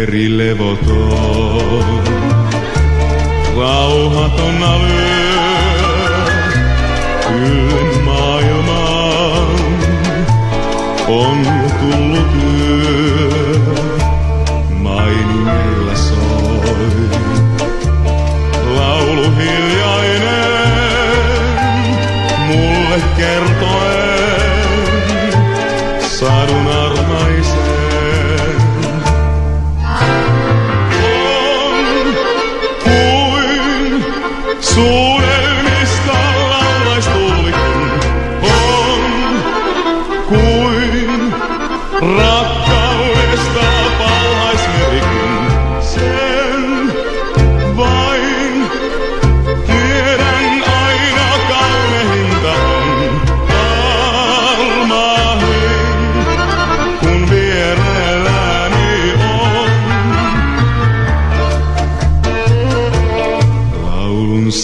Levi levoton, rauhaton yö, yön maailmaan on jo tullut yö, mulle kertoen, sadun armaisen.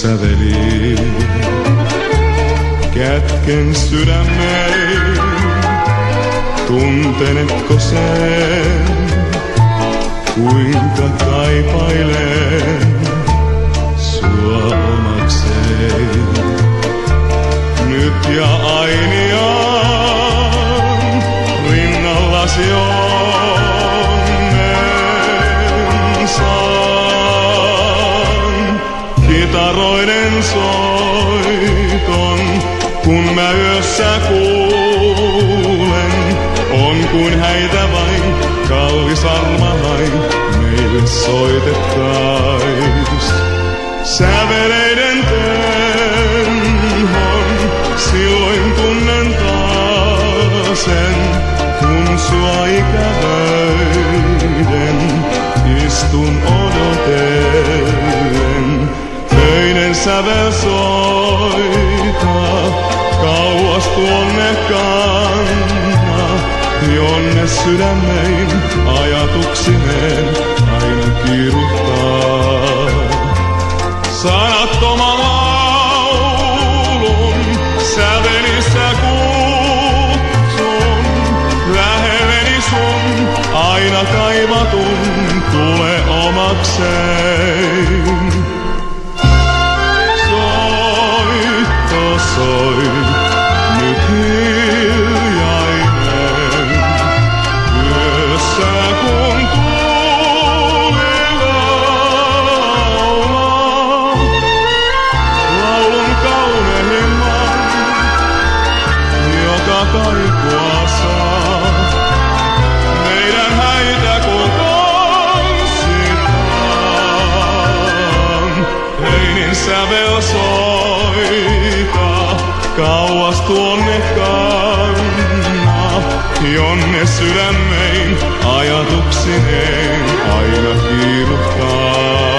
Laulun säveli kätken sydämeen. Tuntenetko sen, kuinka kaipailen sua omakseen? Nyt ja ainiaan Kitaroiden soiton, kun mä yössä kuulen, on kuin häitä vain kallis armalain meille soitettais. Säveleiden tenhon, silloin tunnen taasen, kun sua ikävöiden istun odotellen. Sävel soita, kauas tuonne kanna, jonne sydämein ajatuksineen aina kiiruttaa. Sanattoman laulun sävelissä kutsun, lähelleni sun aina kaivatun tule omakseen. Soitto soi, nyt jonne sydämein ajatuksineen aina kiiruttaa.